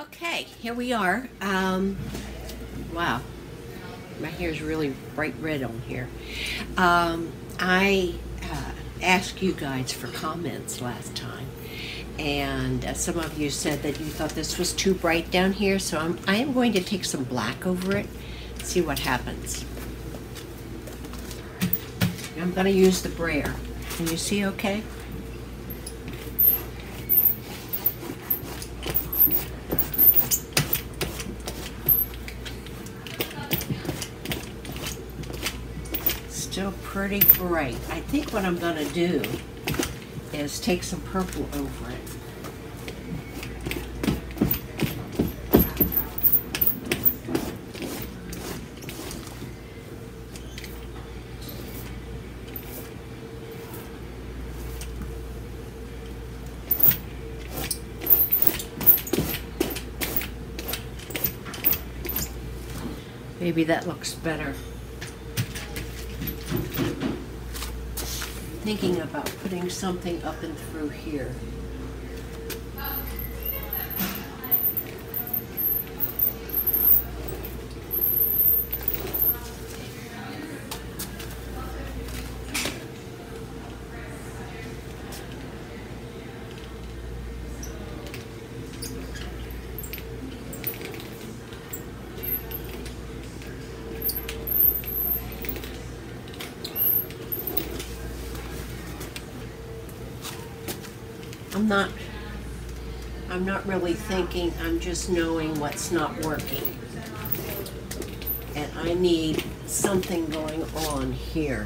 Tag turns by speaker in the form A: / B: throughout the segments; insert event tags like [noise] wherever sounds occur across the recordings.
A: Okay, here we are. Um, wow, my hair is really bright red on here. Um, I uh, asked you guys for comments last time, and uh, some of you said that you thought this was too bright down here, so I'm, I am going to take some black over it, see what happens. I'm going to use the brayer. Can you see okay? Still pretty bright. I think what I'm going to do is take some purple over it. Maybe that looks better. Thinking about putting something up and through here. I'm not I'm not really thinking, I'm just knowing what's not working. And I need something going on here.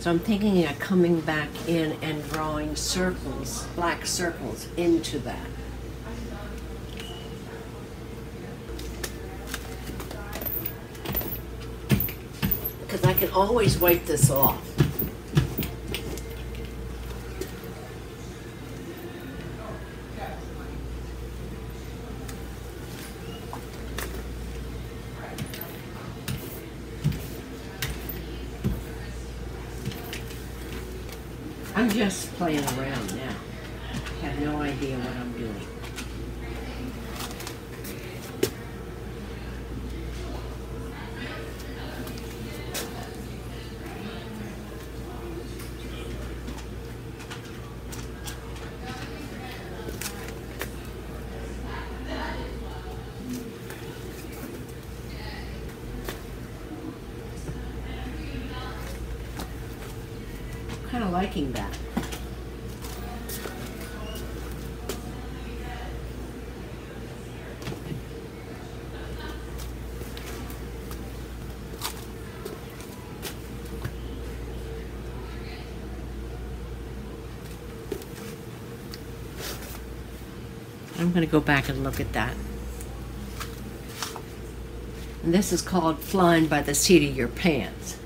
A: So I'm thinking of coming back in and drawing circles, black circles into that. Because I can always wipe this off. I'm just playing around now. I have no idea what I'm doing. kind of liking that. Going to go back and look at that. And this is called Flying by the Seat of Your Pants.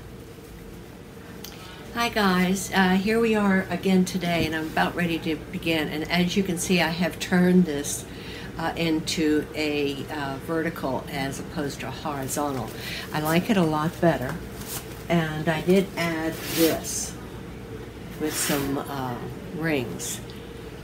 A: Hi guys, uh, here we are again today and I'm about ready to begin and as you can see I have turned this uh, into a uh, vertical as opposed to a horizontal. I like it a lot better and I did add this with some uh, rings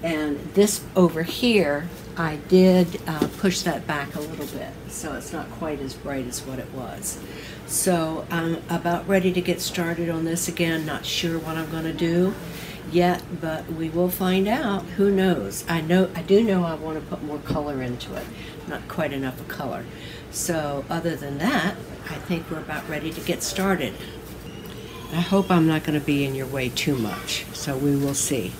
A: and this over here I did uh, push that back a little bit so it's not quite as bright as what it was. So I'm about ready to get started on this again. Not sure what I'm going to do yet, but we will find out. Who knows? I know I do know I want to put more color into it. Not quite enough of color. So other than that, I think we're about ready to get started. I hope I'm not going to be in your way too much. So we will see.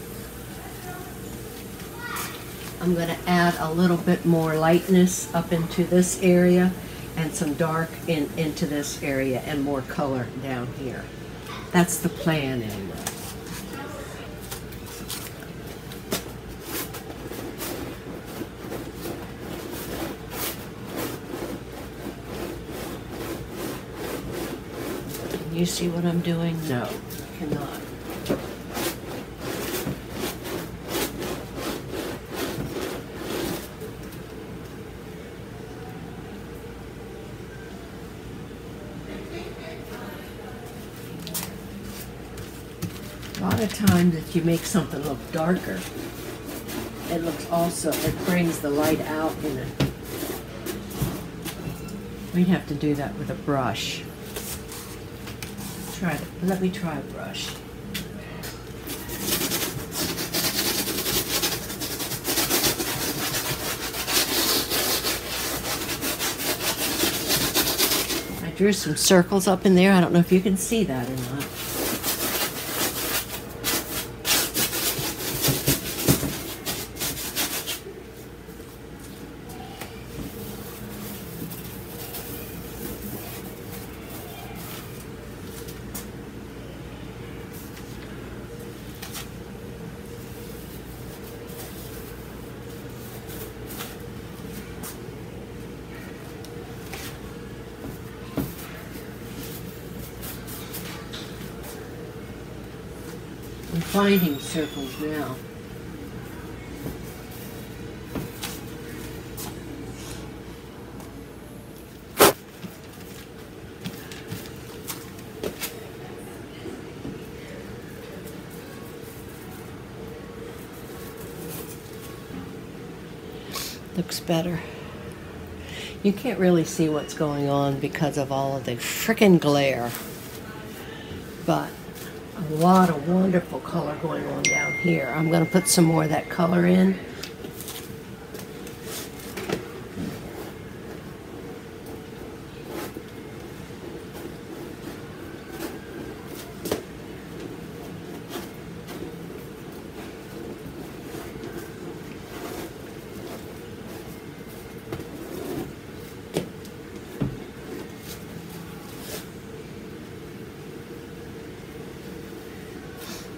A: I'm going to add a little bit more lightness up into this area and some dark in, into this area and more color down here. That's the plan anyway. Can you see what I'm doing? No, cannot. Times if you make something look darker, it looks also, it brings the light out in it. We'd have to do that with a brush. Try. Let me try a brush. I drew some circles up in there. I don't know if you can see that or not. I'm finding circles now. Looks better. You can't really see what's going on because of all of the frickin' glare. Lot of wonderful color going on down here. I'm going to put some more of that color in.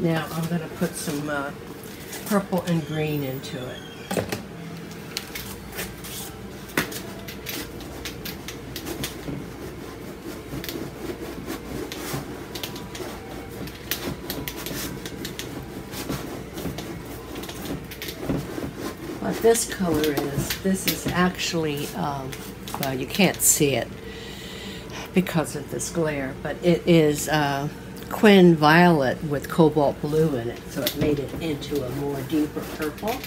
A: Now I'm going to put some uh, purple and green into it. What this color is, this is actually, um, well, you can't see it because of this glare, but it is uh, Quin Violet with cobalt blue in it, so it made it into a more deeper purple.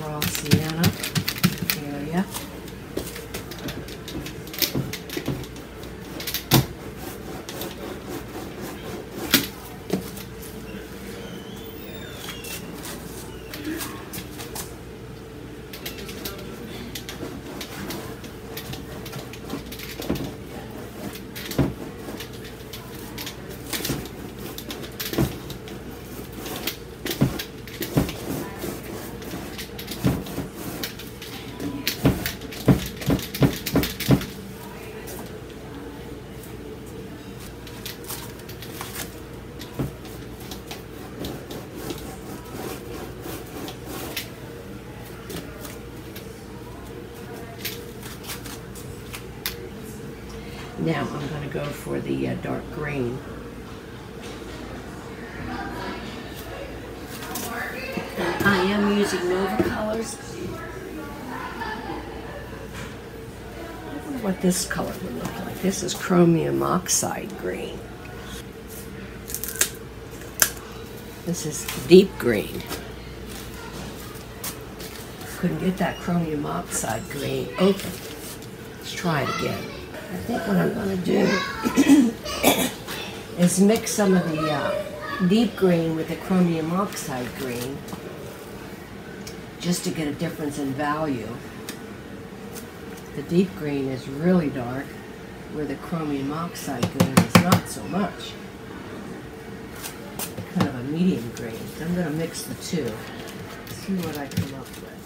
A: raw sienna area. Now I'm going to go for the uh, dark green. I am using Nova colors. What this color would look like. This is chromium oxide green. This is deep green. Couldn't get that chromium oxide green open. Let's try it again. I think what I'm going to do [coughs] is mix some of the uh, deep green with the chromium oxide green just to get a difference in value. The deep green is really dark where the chromium oxide green is not so much. Kind of a medium green. I'm going to mix the two. See what I come up with.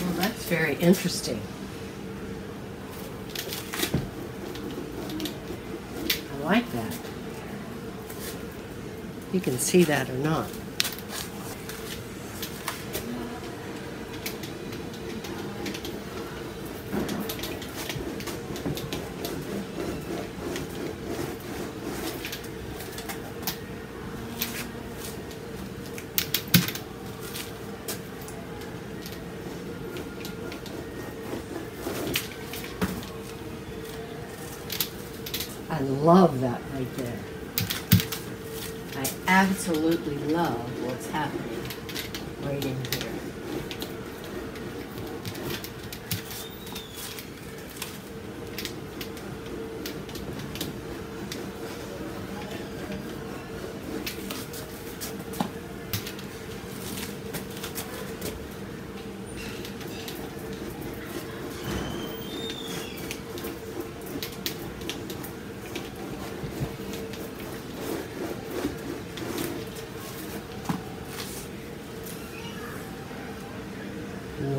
A: Well, that's very interesting. I like that. You can see that or not. Love that right there. I absolutely love what's happening right in here.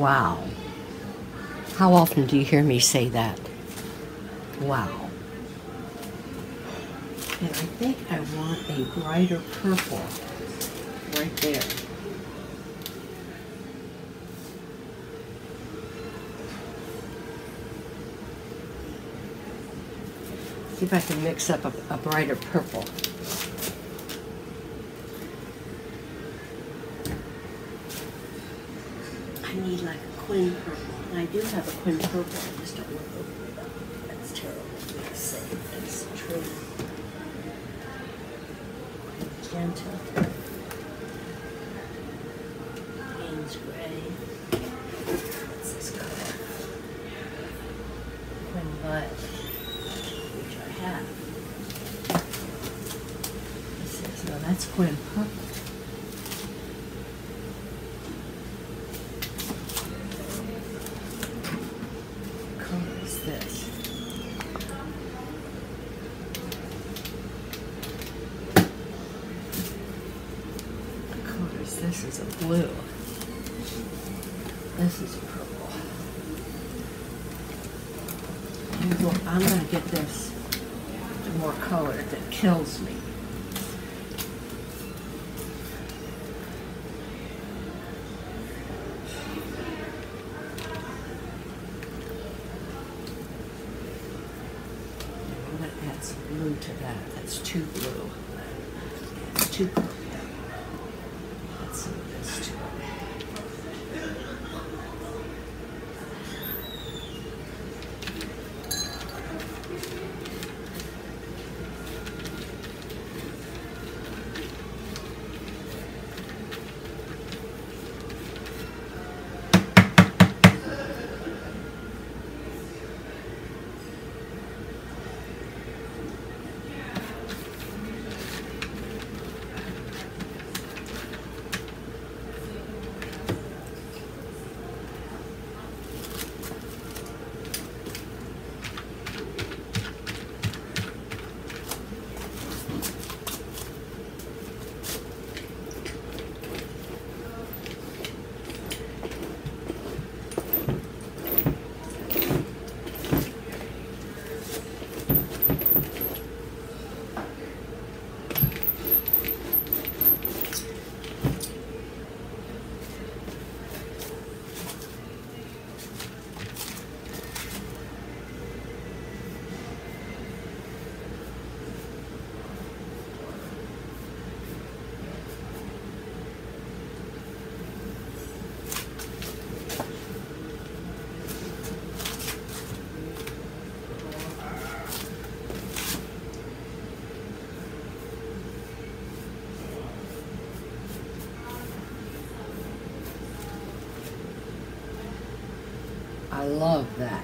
A: Wow. How often do you hear me say that? Wow. And I think I want a brighter purple right there. See if I can mix up a, a brighter purple. Quin purple. I do have a quin purple. I just don't want to open it up. That's terrible. Let's say it's true. Gentle. Payne's gray. What's this color? Quin butt, which I have. This is, no, that's quin purple. color is this? What color is this? Is a blue. This is purple. I'm go- I'm gonna get this more color that kills me. I'm gonna add some blue to that. That's too blue. Too blue. Add some of this to it. I love that.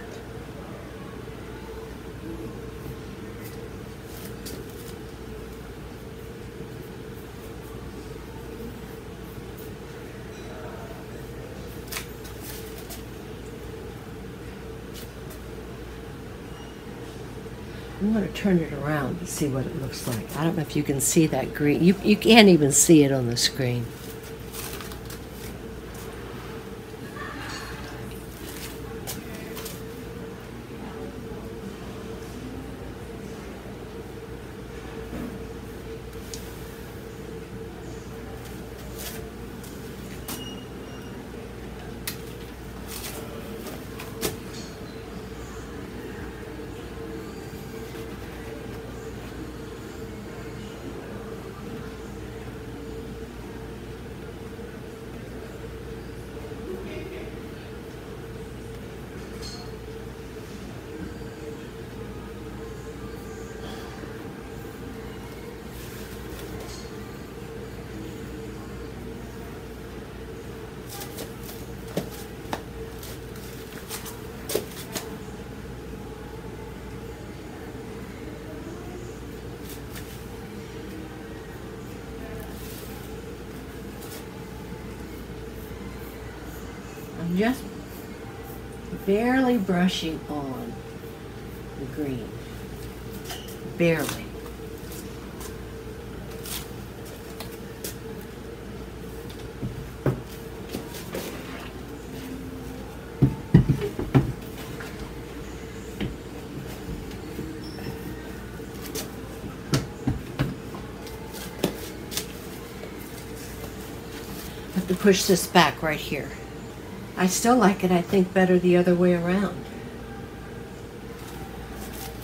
A: I'm going to turn it around to see what it looks like. I don't know if you can see that green. You, you can't even see it on the screen. I'm just barely brushing on the green. Barely. have to push this back right here. I still like it, I think, better the other way around.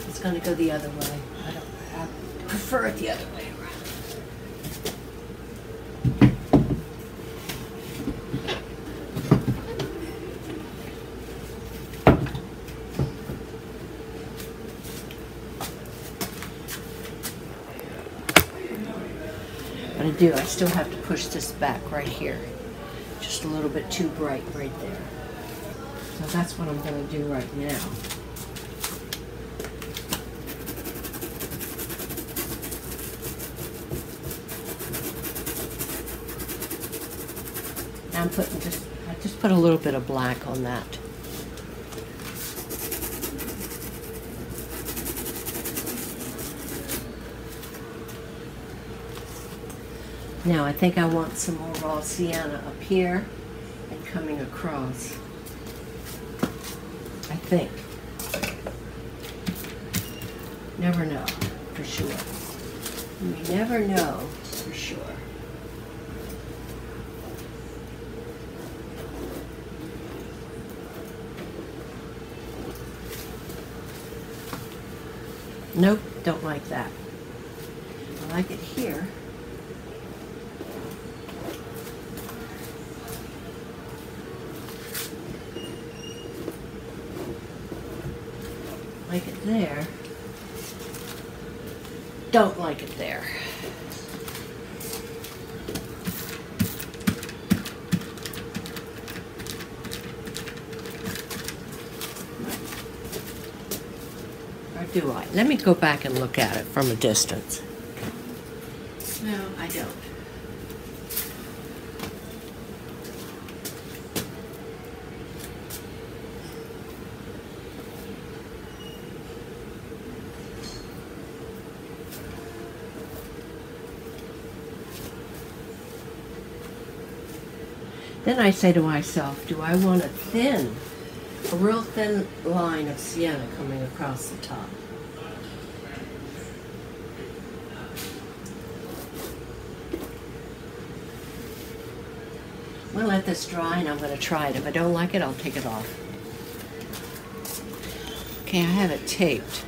A: It's going to go the other way. I don't I prefer it the other way around. But I do, I still have to push this back right here. Just a little bit too bright right there. So that's what I'm going to do right now. I'm putting just, I just put a little bit of black on that. Now I think I want some more raw sienna up here and coming across. I think. Never know for sure. You never know for sure. Nope, don't like that. I like it here. Like it there. Don't like it there. Or do I? Let me go back and look at it from a distance. No, I don't. Then I say to myself, do I want a thin, a real thin line of sienna coming across the top? I'm going to let this dry and I'm going to try it. If I don't like it, I'll take it off. Okay, I have it taped.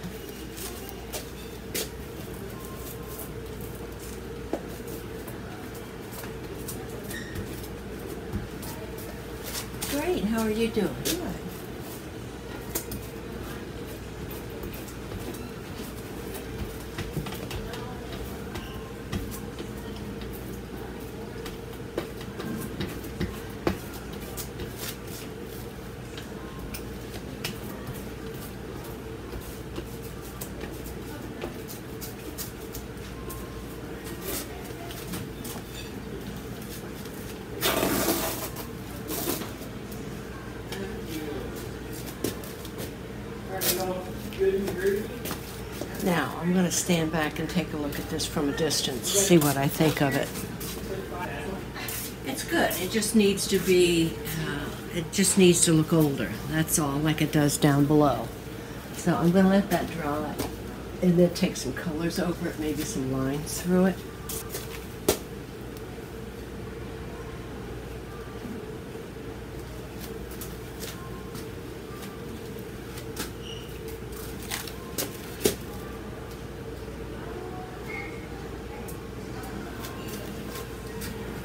A: How are you doing? Now, I'm going to stand back and take a look at this from a distance, see what I think of it. It's good. It just needs to be, uh, it just needs to look older. That's all, like it does down below. So I'm going to let that dry and then take some colors over it, maybe some lines through it.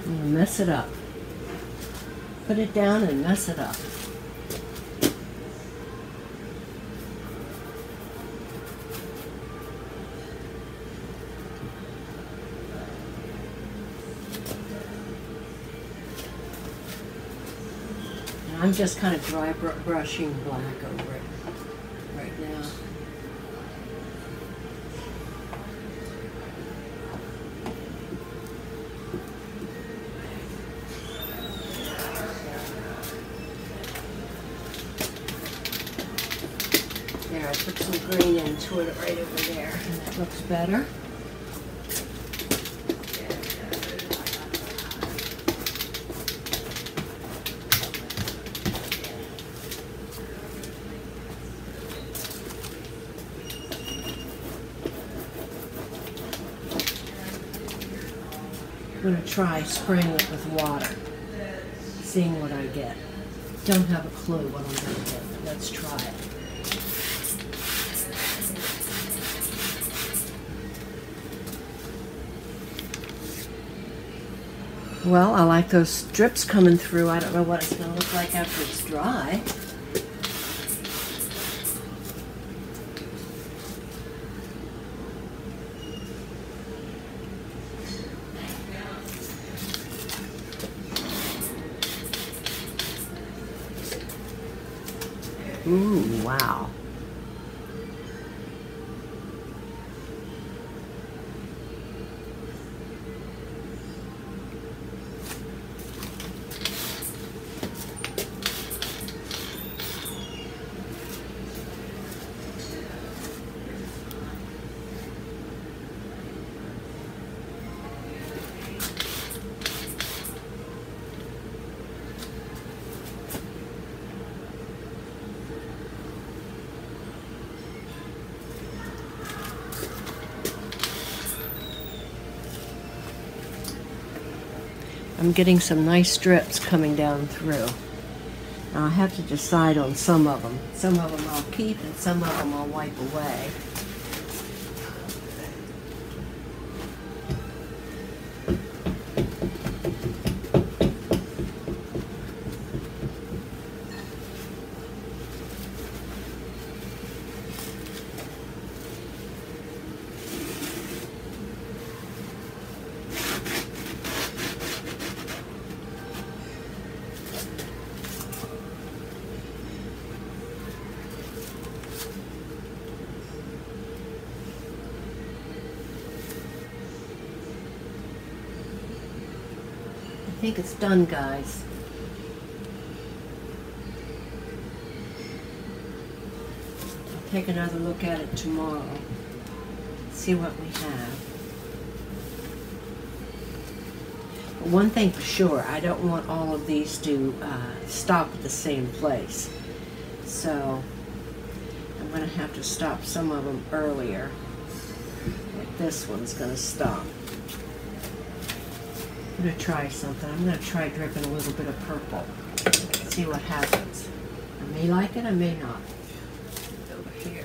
A: I'm gonna mess it up. Put it down and mess it up. I'm just kind of dry br- brushing black over it right now. green into it right over there. And that looks better. I'm going to try spraying it with water, seeing what I get. Don't have a clue what I'm going to get, but let's try it. Well, I like those drips coming through. I don't know what it's going to look like after it's dry. Ooh, wow. I'm getting some nice drips coming down through. Now I have to decide on some of them. Some of them I'll keep and some of them I'll wipe away. Think it's done, guys. I'll take another look at it tomorrow. See what we have. But one thing for sure, I don't want all of these to uh, stop at the same place. So I'm going to have to stop some of them earlier. Like this one's going to stop. I'm gonna try something. I'm gonna try dripping a little bit of purple. See what happens. I may like it, I may not. Over here.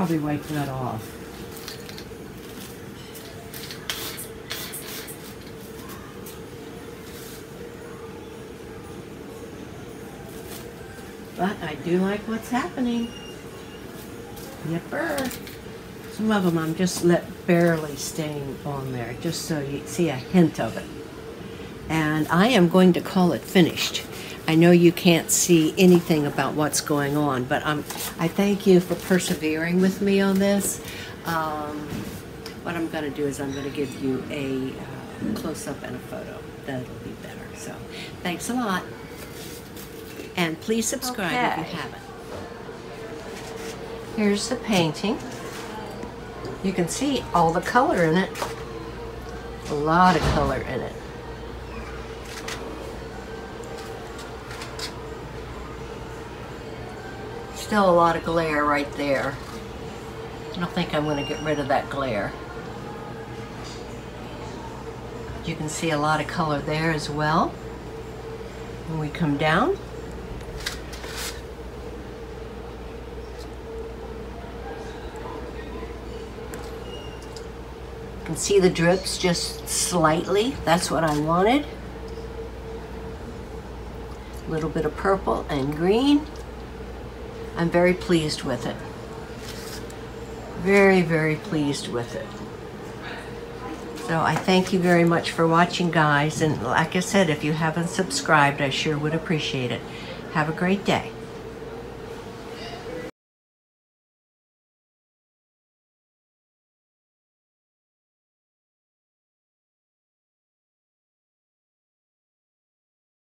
A: Probably wipe that off. But I do like what's happening. Yipper. Some of them I'm just let barely staying on there, just so you see a hint of it. And I am going to call it finished. I know you can't see anything about what's going on, but I'm, I thank you for persevering with me on this. Um,
B: what I'm going to do is I'm going to give you a uh, close-up and a photo. That'll be better. So thanks a lot. And please subscribe if you haven't.
A: Here's the painting. You can see all the color in it. A lot of color in it. Still a lot of glare right there. I don't think I'm going to get rid of that glare. You can see a lot of color there as well. When we come down, You can see the drips just slightly. That's what I wanted. A little bit of purple and green. I'm very pleased with it. Very, very pleased with it. So I thank you very much for watching, guys. And like I said, if you haven't subscribed, I sure would appreciate it. Have a great day.